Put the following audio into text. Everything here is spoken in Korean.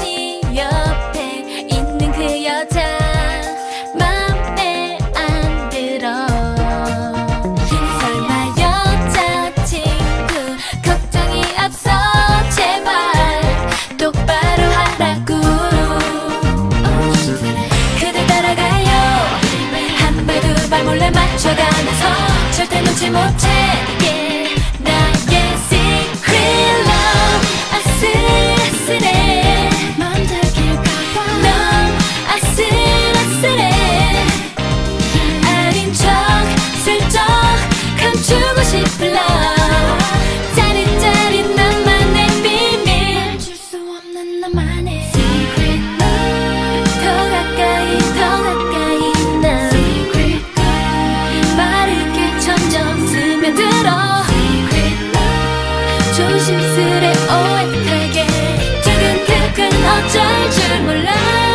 네 옆에 있는 그 여자 맘에 안 들어. 설마 여자친구 걱정이 앞서 제발 똑바로 하라고. 그대 따라가요. 한 발 두 발 몰래 맞춰 가서 절대 놓지 못해. 쓸쓸해 오해하게 두근두근 어쩔 줄 몰라.